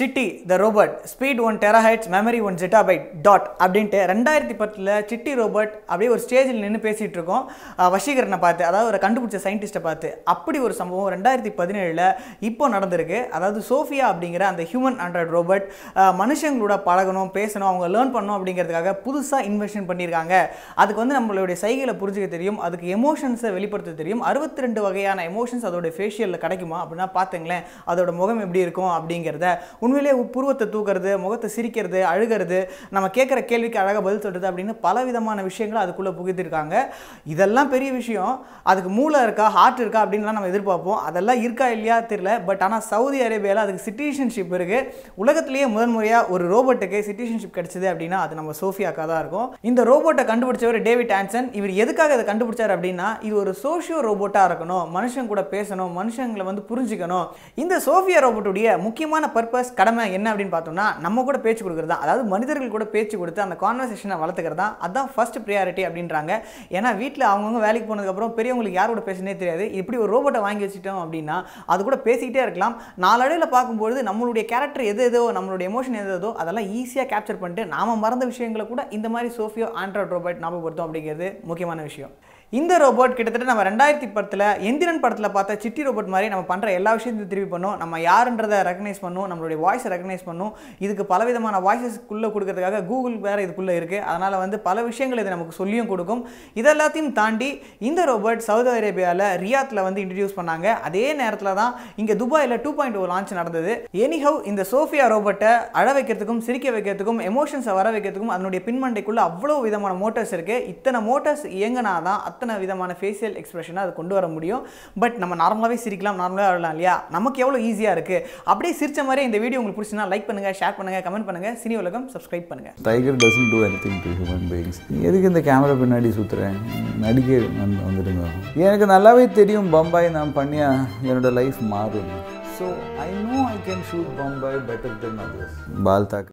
Chitti the robot speed one terahertz memory one zettabyte dot அப்படின்ட்டு ரெண்டாயிரத்தி பத்தில் city robot அப்படியே ஒரு ஸ்டேஜில் நின்று பேசிகிட்டு இருக்கோம். வசீகரனை பார்த்து அதாவது ஒரு கண்டுபிடிச்ச சயின்டிஸ்ட்டை பார்த்து அப்படி ஒரு சம்பவம் ரெண்டாயிரத்தி பதினேழில் இப்போ நடந்திருக்கு. அதாவது சோஃபியா அப்படிங்கிற அந்த ஹியூமன் ஆண்ட்ராய்டு ரோபோட் மனுஷங்களோட பழகணும் பேசணும் அவங்க லேர்ன் பண்ணணும் அப்படிங்கிறதுக்காக புதுசாக இன்வெஷன் பண்ணியிருக்காங்க. அதுக்கு வந்து நம்மளுடைய சைகளை புரிஞ்சுக்க தெரியும் அதுக்கு எமோஷன்ஸை வெளிப்படுத்த தெரியும். அறுபத்தி ரெண்டு வகையான எமோஷன்ஸ் அதோட ஃபேஷியலில் கிடைக்குமா அப்படின்னா பார்த்துங்களேன் அதோட முகம் எப்படி இருக்கும் அப்படிங்கிறத உண்மையிலேயே புருவத்தை தூக்குறது முகத்தை சிரிக்கிறது அழுகிறது நம்ம கேட்குற கேள்விக்கு அழகாக பதில் சொல்கிறது அப்படின்னு பல விதமான விஷயங்களை அதுக்குள்ளே புகுத்திருக்காங்க. இதெல்லாம் பெரிய விஷயம். அதுக்கு மூளை இருக்கா ஹார்ட் இருக்கா அப்படின்லாம் நம்ம எதிர்பார்ப்போம். அதெல்லாம் இருக்கா இல்லையா தெரியல. பட் ஆனால் சவுதி அரேபியாவில் அதுக்கு சிட்டிசன்ஷிப் இருக்குது உலகத்திலேயே முதன் முறையாக ஒரு ரோபோட்டுக்கு சிட்டிசன்ஷிப் கிடச்சிது அப்படின்னா அது நம்ம சோஃபியாக்கா தான் இருக்கும். இந்த ரோபோட்டை கண்டுபிடிச்சவர் டேவிட் ஆன்சன். இவர் எதுக்காக இதை கண்டுபிடிச்சார் அப்படின்னா இது ஒரு சோஷியோ ரோபோட்டாக இருக்கணும். மனுஷன் கூட பேசணும் மனுஷங்களை வந்து புரிஞ்சுக்கணும். இந்த சோஃபியா ரோபோட்டுடைய முக்கியமான பர்பஸ் கடமை என்ன அப்படின்னு பார்த்தோம்னா நம்ம கூட பேச்சு கொடுக்குறது தான் அதாவது மனிதர்கள் கூட பேச்சு கொடுத்து அந்த கான்வர்சேஷனை வளர்த்துக்கிறது தான் அதுதான் ஃபர்ஸ்ட் ப்ரியாரிட்டி அப்படின்றாங்க. ஏன்னா வீட்டில் அவங்கவுங்க வேலைக்கு போனதுக்கப்புறம் பெரியவங்களுக்கு யார் கூட பேசுனே தெரியாது. இப்படி ஒரு ரோபோட்டை வாங்கி வச்சுட்டோம் அப்படின்னா அது கூட பேசிக்கிட்டே இருக்கலாம். நாளடைவில் பார்க்கும்பொழுது நம்மளுடைய கேரக்டர் எது எதோ நம்மளுடைய எமோஷன் எது எதோ அதெல்லாம் ஈஸியாக கேப்சர் பண்ணிட்டு நாம மறந்த விஷயங்களை கூட இந்த மாதிரி சோஃபியோ ஆண்ட்ராய்ட் ரோபோட் ஞாபகப்படுத்தும் அப்படிங்கிறது முக்கியமான விஷயம். இந்த ரோபோட் கிட்டத்தட்ட நம்ம ரெண்டாயிரத்தி பத்தில் எந்திரன் படத்தில் பார்த்த சிட்டி ரோபோட் மாதிரி நம்ம பண்ணுற எல்லா விஷயத்தையும் திருப்பி பண்ணும். நம்ம யாருன்றதை ரெகனைஸ் பண்ணும். நம்மளுடைய வாய்ஸை ரெகனைஸ் பண்ணும். இதுக்கு பலவிதமான வாய்ஸஸ்க்குள்ளே கொடுக்கறதுக்காக கூகுள் வேறு இதுக்குள்ளே இருக்குது அதனால் வந்து பல விஷயங்கள் இது நமக்கு சொல்லியும் கொடுக்கும். இதெல்லாத்தையும் தாண்டி இந்த ரோபோட் சவுதி அரேபியாவில் ரியாத்தில் வந்து இன்ட்ரடியூஸ் பண்ணாங்க. அதே நேரத்தில் தான் இங்கே துபாயில் டூ பாயிண்ட் ஓ oh லான்ச் நடந்தது. எனிஹவ் இந்த சோஃபியா ரோபோட்டை அழ வைக்கிறதுக்கும் சிரிக்க வைக்கிறதுக்கும் எமோஷன்ஸை வர வைக்கிறதுக்கும் அதனுடைய பின்மண்டைக்குள்ளே அவ்வளோ விதமான மோட்டர்ஸ் இருக்குது இத்தனை மோட்டர்ஸ் இயங்கினா தான் அத்தனை விதமான ஃபேஷியல் எக்ஸ்பிரஷனை அது கொண்டு வர முடியும். பட் நம்ம நார்மலாகவே சிரிக்கலாம் நார்மலாக வரலாம் இல்லையா? நமக்கு எவ்வளோ ஈஸியாக இருக்குது அப்படியே சிரிச்ச மாதிரி இந்த வீடியோ உங்களுக்கு பிடிச்சினா லைக் பண்ணுங்கள் ஷேர் பண்ணுங்கள் கமெண்ட் பண்ணுங்கள் சினி உலகம் சப்ஸ்கிரைப் பண்ணுங்கள் tiger doesn't do anything to human beings எதுக்கு இந்த கேமரா பின்னாடி சுற்றுறேன் நடிக்க வந்துடுங்க. எனக்கு நல்லாவே தெரியும் பம்பாய் நான் பண்ணியா என்னோட லைஃப் மாறும் so I know I can shoot Bombay better than others Bal Thackeray.